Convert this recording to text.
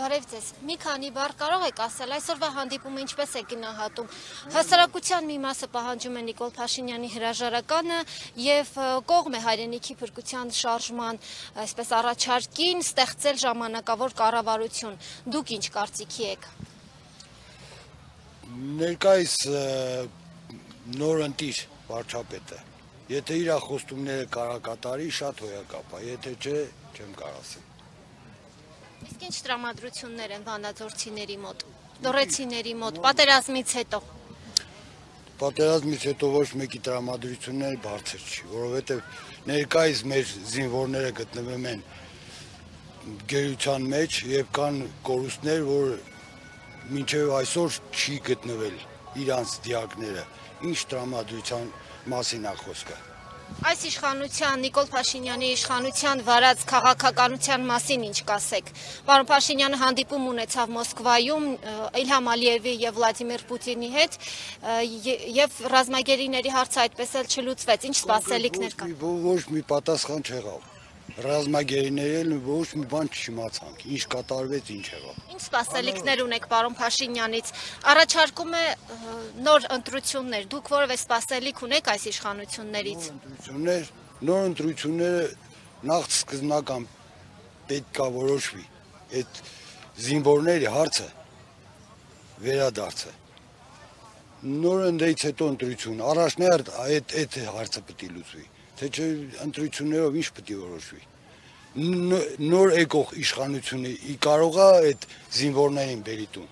Բարև ձեզ։ Մի քանի բառ կարող եք ասել այսօրվա հանդիպումը ինչպես է գնահատում։ Հասարակության մի մասը պահանջում է Նիկոլ Փաշինյանի հրաժարականը եւ կողմ է հայրենիքի փրկության շարժման, այսպես առաջարկին ստեղծել ժամանակավոր կառավարություն։ Դուք ինչ կարծիքի եք։ Ներկայիս նոր ընտիր վարչապետը եթե իր խոստումները կարակատարի շատ հոյակապ է, եթե չէ, չեմ կարող ասել։ Իսկ ինչ տրամադրություններ են վանաձորցիների մոտ, դորեցիների մոտ, պատերազմից հետո։ Պատերազմից հետո ոչ մեկի տրամադրությունները բարձր չի, որովհետև ներկայիս մեր զինվորները գտնվում են գերության մեջ եւ կան կորուստներ, որ մինչեւ այսօր չի գտնվել իրանց դիակները։ Ինչ տրամադրության մասին է խոսքը։ Այս իշխանության Նիկոլ Փաշինյանի իշխանության վարած քաղաքականության մասին ինչ կասեք։ Պարոն Փաշինյանը հանդիպում ունեցավ Մոսկվայում Իլհամ Ալիևի եւ Վլադիմիր Պուտինի հետ եւ ռազմագերիների հարցը այդպես էլ չլուծվեց։ Ինչ սպասելիքներ կան։ Ոչ մի պատասխան չեղավ։ Ռազմագերիները էլ ոչ մի բան չիմացանք։ Ինչ կատարվեց, ինչ եղավ։ Ինչ սպասելիքներ ունեք պարոն Փաշինյանից։ Առաջարկում է նոր ընտրություններ։ Դուք որևէ սպասելիք ունեք այս իշխանություններից։ ընտրություններ, նոր ընտրությունները նախ սկզբնական պետքա որոշվի այդ զինվորների հարցը վերադարձը նոր ընդից հետո ընտրություն առաջներ այդ այդ հարցը պետք է լուծվի թե չէ ընտրություններով ինչ պետք է որոշվի նոր եկող իշխանությունը ի կարողա այդ զինվորներին բերի տուն